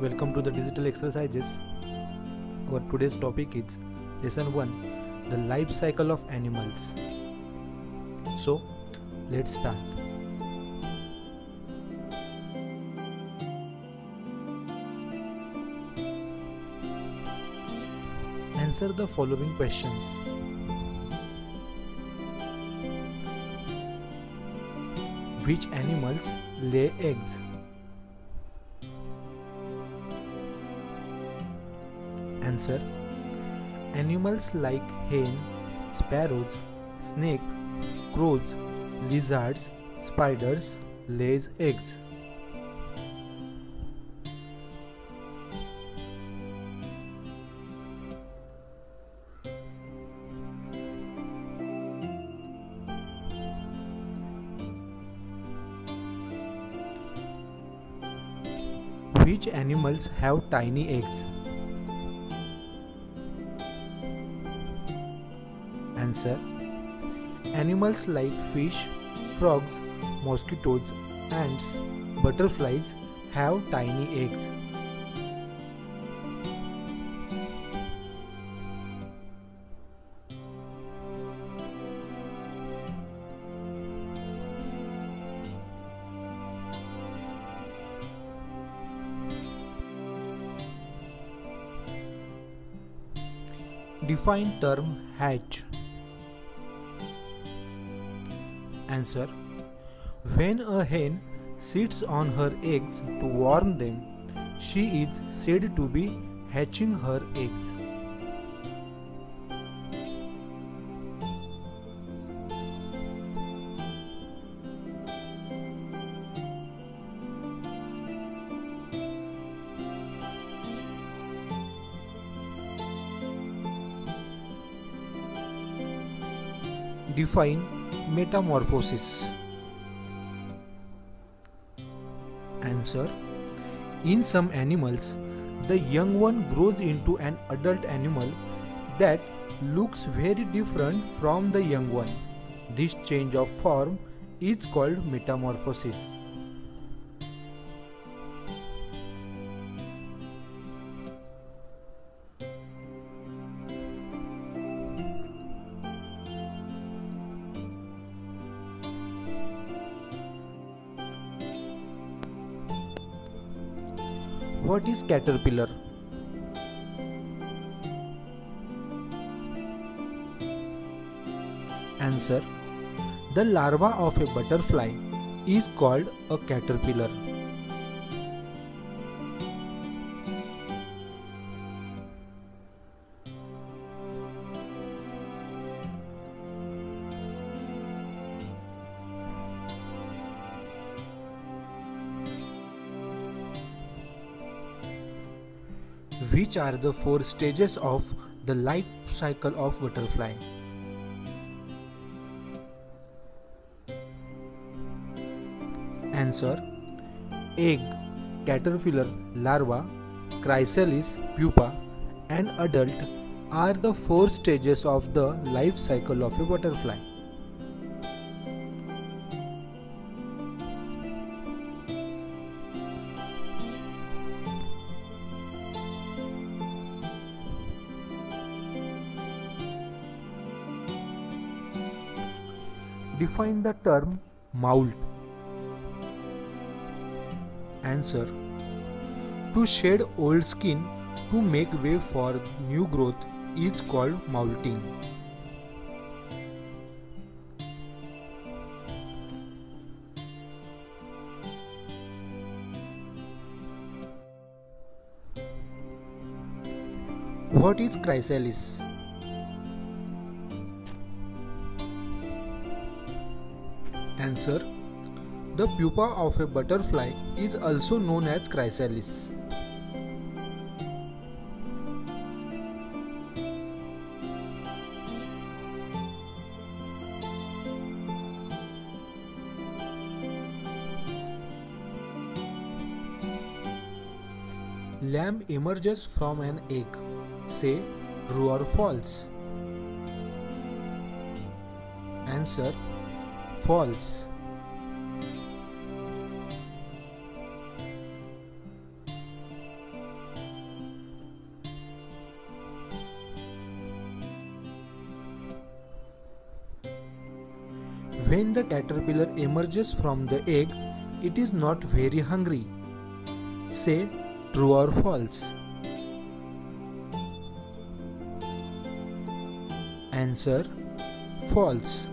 welcome to the digital exercises. Our today's topic is lesson 1 the life cycle of animals. So, let's start. Answer the following questions. Which animals lay eggs? Answer Animals like hen, sparrows, snake, crows, lizards, spiders lays eggs. Which animals have tiny eggs? Animals like fish, frogs, mosquitoes, ants, butterflies have tiny eggs. Define term hatch. Answer When a hen sits on her eggs to warm them, she is said to be hatching her eggs. Define metamorphosis. Answer In some animals, the young one grows into an adult animal that looks very different from the young one. This change of form is called metamorphosis. What is caterpillar? Answer The larva of a butterfly is called a caterpillar. Which are the four stages of the life cycle of butterfly? Answer Egg, caterpillar, larva, chrysalis, pupa, and adult are the four stages of the life cycle of a butterfly. Define the term molt. Answer To shed old skin to make way for new growth is called molting. What is chrysalis? Answer The pupa of a butterfly is also known as chrysalis. Lamb emerges from an egg. Say true or false. Answer false. When the caterpillar emerges from the egg, it is not very hungry. Say true or false. Answer False.